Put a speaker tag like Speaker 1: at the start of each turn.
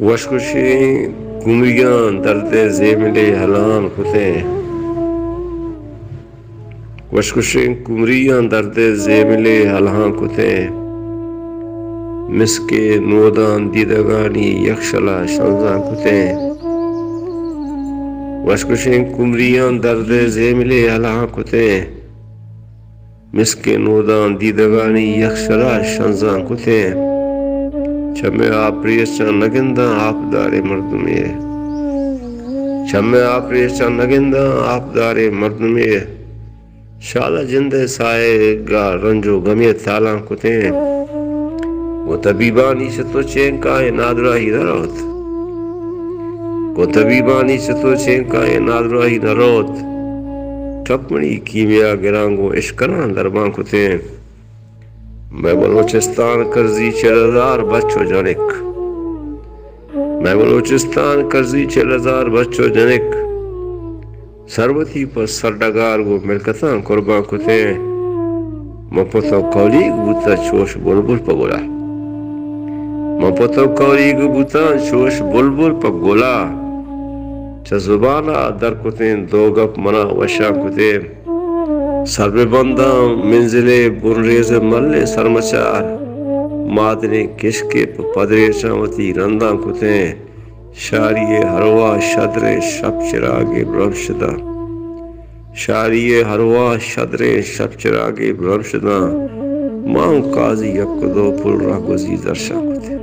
Speaker 1: وشکشیں کمریاں درد زیملے حلان کھتے وشکشیں کمریاں درد زیملے حلان کھتے مسکے نودان، دیدگانی یکشلا شنزان کھتے وشکشیں کمریاں درد زیملے حلان کھتے مسکے نودان، دیدگانی یکشلا شنزان کھتے چمے آپریشن نگندہ آپ دارے مردمے چمے آپریشن نگندہ آپ دارے مردمے شالا جندے سائے، گا رنجو گمی تالان کتے۔ وہ طبیبانی سے تو چین کا ہے نادرہ ہی نہ روت۔ کو طبیبانی سے تو چین کا ہے نادرہ ہی نہ روت۔ ٹپنی کیمیا گرانگو عشقنان دربان کتے۔ ہیں میں بلوچستان کرزی چل ہزار بچو جنک میں بلوچستان کرزی چل ہزار بچو جنک سروتی پر سردگار گو ملکتان قربان کتے ہیں مپتو کولی بوتا چوش بلبل پا گولا مپتو کولی بوتا چوش بلبل پا گولا چا زبانا در کتین دو گپ منا وشان کتین سر بے بندام منزلے بن ریز ملے سرمچار مادنے کشکے پدرے چاوتی رندان کتیں شاری ہروا شدر شب چراغ برمشدہ شاری ہروا شدر شب چراغ برمشدہ ماں قاضی یک دو پل را گزی درشا کتے